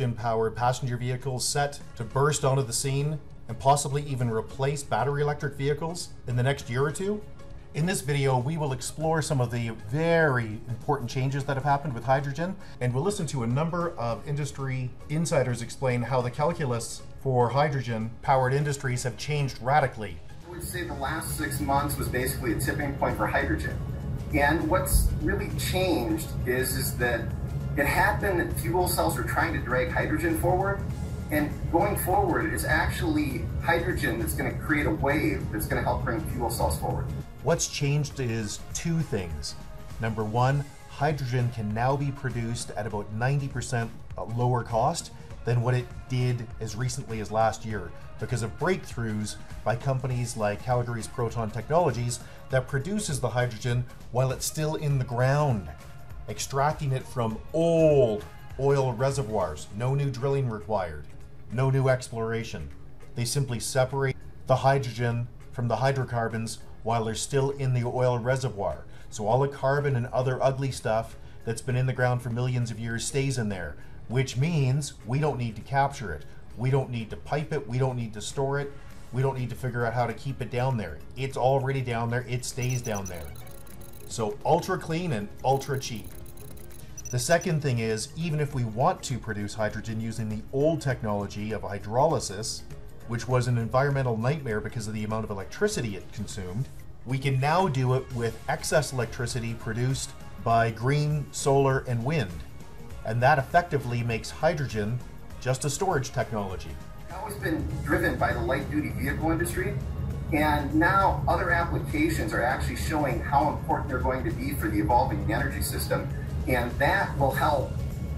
hydrogen powered passenger vehicles set to burst onto the scene and possibly even replace battery electric vehicles in the next year or two? In this video, we will explore some of the very important changes that have happened with hydrogen, and we'll listen to a number of industry insiders explain how the calculus for hydrogen powered industries have changed radically. I would say the last six months was basically a tipping point for hydrogen. And what's really changed is, is that it happened that fuel cells were trying to drag hydrogen forward, and going forward, it's actually hydrogen that's going to create a wave that's going to help bring fuel cells forward. What's changed is two things. Number one, hydrogen can now be produced at about 90% lower cost than what it did as recently as last year because of breakthroughs by companies like Calgary's Proton Technologies that produces the hydrogen while it's still in the ground, extracting it from old oil reservoirs, no new drilling required no new exploration. They simply separate the hydrogen from the hydrocarbons while they're still in the oil reservoir. So all the carbon and other ugly stuff that's been in the ground for millions of years stays in there, which means we don't need to capture it. We don't need to pipe it. We don't need to store it. We don't need to figure out how to keep it down there. It's already down there. It stays down there. So ultra clean and ultra cheap. The second thing is, even if we want to produce hydrogen using the old technology of hydrolysis, which was an environmental nightmare because of the amount of electricity it consumed, we can now do it with excess electricity produced by green, solar, and wind. And that effectively makes hydrogen just a storage technology. It's always been driven by the light duty vehicle industry, and now other applications are actually showing how important they're going to be for the evolving energy system and that will help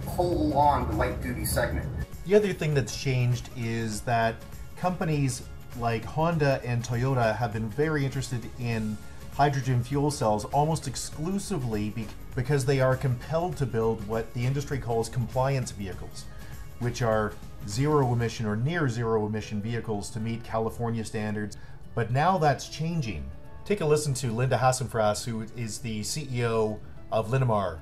pull along the light duty segment. The other thing that's changed is that companies like Honda and Toyota have been very interested in hydrogen fuel cells almost exclusively be because they are compelled to build what the industry calls compliance vehicles, which are zero emission or near zero emission vehicles to meet California standards. But now that's changing. Take a listen to Linda Hasenfratz, who is the CEO of Linamar,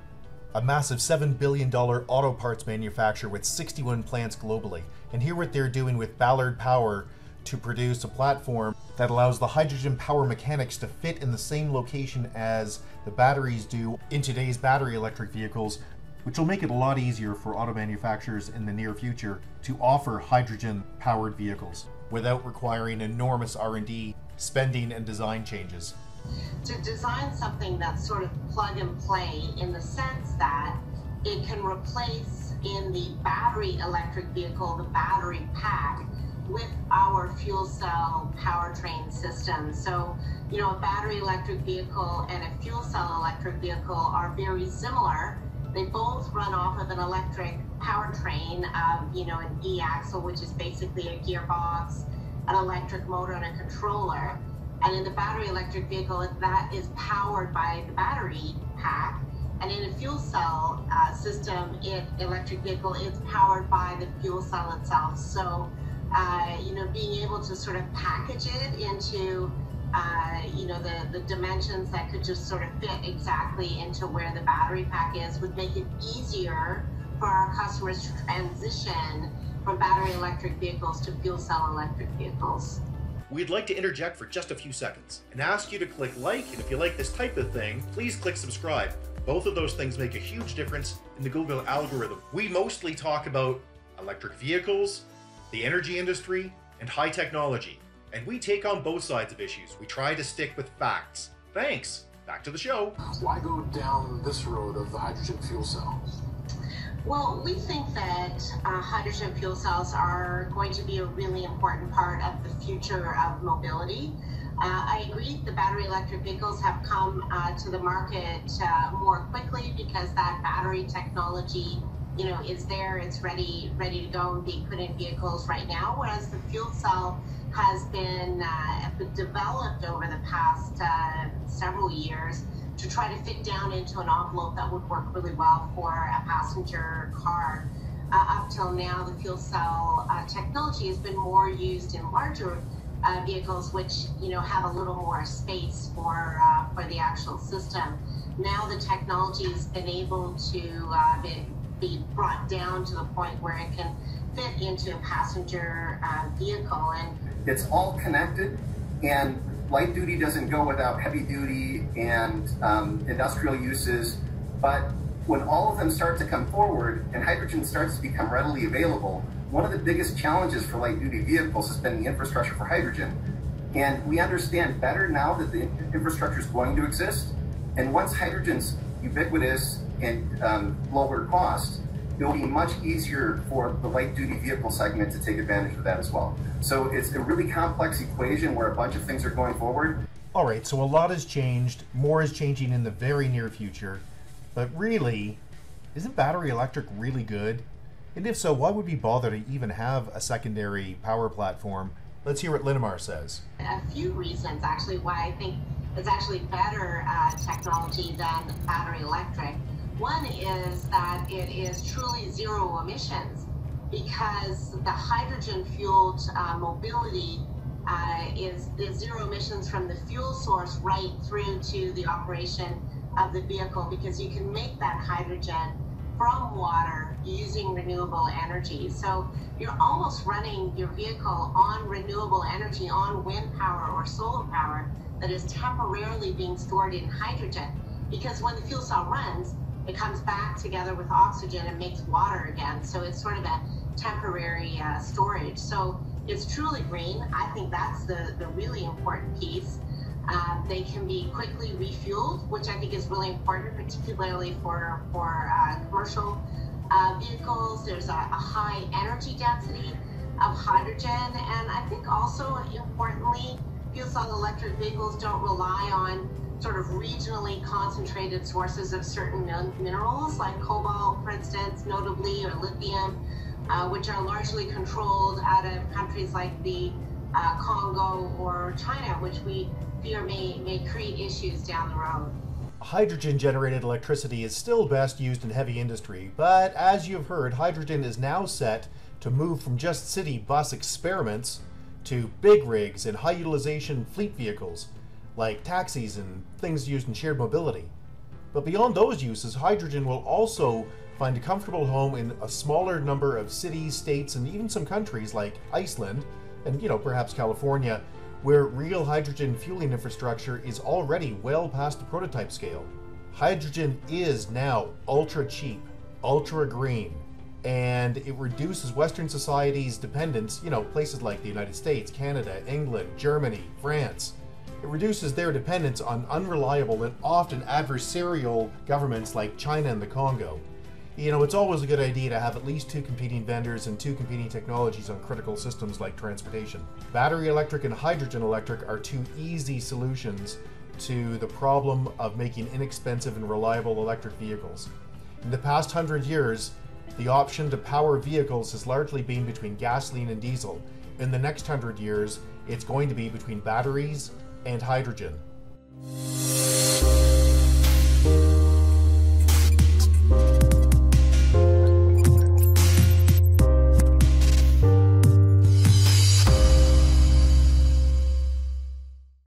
a massive $7 billion auto parts manufacturer with 61 plants globally. And hear what they're doing with Ballard Power to produce a platform that allows the hydrogen power mechanics to fit in the same location as the batteries do in today's battery electric vehicles, which will make it a lot easier for auto manufacturers in the near future to offer hydrogen powered vehicles without requiring enormous R&D spending and design changes to design something that's sort of plug and play in the sense that it can replace in the battery electric vehicle, the battery pack, with our fuel cell powertrain system. So, you know, a battery electric vehicle and a fuel cell electric vehicle are very similar. They both run off of an electric powertrain of, you know, an e-axle, which is basically a gearbox, an electric motor, and a controller. And in the battery electric vehicle, that is powered by the battery pack. And in a fuel cell uh, system, it electric vehicle is powered by the fuel cell itself. So, uh, you know, being able to sort of package it into, uh, you know, the, the dimensions that could just sort of fit exactly into where the battery pack is would make it easier for our customers to transition from battery electric vehicles to fuel cell electric vehicles we'd like to interject for just a few seconds and ask you to click like, and if you like this type of thing, please click subscribe. Both of those things make a huge difference in the Google algorithm. We mostly talk about electric vehicles, the energy industry, and high technology. And we take on both sides of issues. We try to stick with facts. Thanks. Back to the show. Why go down this road of the hydrogen fuel cell? Well, we think that uh, hydrogen fuel cells are going to be a really important part of the future of mobility. Uh, I agree the battery electric vehicles have come uh, to the market uh, more quickly because that battery technology you know, is there, it's ready, ready to go and be put in vehicles right now, whereas the fuel cell has been uh, developed over the past uh, several years to try to fit down into an envelope that would work really well for a passenger car. Uh, up till now, the fuel cell uh, technology has been more used in larger uh, vehicles, which you know have a little more space for uh, for the actual system. Now the technology has been able to uh, be, be brought down to the point where it can fit into a passenger uh, vehicle. And it's all connected, and light duty doesn't go without heavy duty and um, industrial uses. But when all of them start to come forward and hydrogen starts to become readily available, one of the biggest challenges for light duty vehicles has been the infrastructure for hydrogen. And we understand better now that the infrastructure is going to exist. And once hydrogen's ubiquitous and um, lower cost, it'll be much easier for the light duty vehicle segment to take advantage of that as well. So it's a really complex equation where a bunch of things are going forward. All right, so a lot has changed. More is changing in the very near future. But really, isn't battery electric really good? And if so, why would we bother to even have a secondary power platform? Let's hear what Linamar says. A few reasons, actually, why I think it's actually better uh, technology than battery electric. One is that it is truly zero emissions because the hydrogen fueled uh, mobility uh, is, is zero emissions from the fuel source right through to the operation of the vehicle because you can make that hydrogen from water using renewable energy. So you're almost running your vehicle on renewable energy, on wind power or solar power that is temporarily being stored in hydrogen. Because when the fuel cell runs, it comes back together with oxygen and makes water again. So it's sort of a temporary uh, storage. So it's truly green. I think that's the, the really important piece. Um, they can be quickly refueled, which I think is really important, particularly for, for uh, commercial uh, vehicles. There's a, a, high energy density of hydrogen. And I think also importantly, fuel cell electric vehicles don't rely on sort of regionally concentrated sources of certain minerals like cobalt, for instance, notably, or lithium, uh, which are largely controlled out of countries like the uh, Congo or China, which we fear may, may create issues down the road. Hydrogen generated electricity is still best used in heavy industry, but as you've heard, hydrogen is now set to move from just city bus experiments to big rigs and high utilization fleet vehicles like taxis and things used in shared mobility. But beyond those uses, hydrogen will also find a comfortable home in a smaller number of cities, states, and even some countries like Iceland and, you know, perhaps California, where real hydrogen fueling infrastructure is already well past the prototype scale. Hydrogen is now ultra cheap, ultra green, and it reduces Western society's dependence, you know, places like the United States, Canada, England, Germany, France, it reduces their dependence on unreliable and often adversarial governments like China and the Congo. You know, it's always a good idea to have at least two competing vendors and two competing technologies on critical systems like transportation. Battery electric and hydrogen electric are two easy solutions to the problem of making inexpensive and reliable electric vehicles. In the past hundred years, the option to power vehicles has largely been between gasoline and diesel. In the next hundred years, it's going to be between batteries and hydrogen.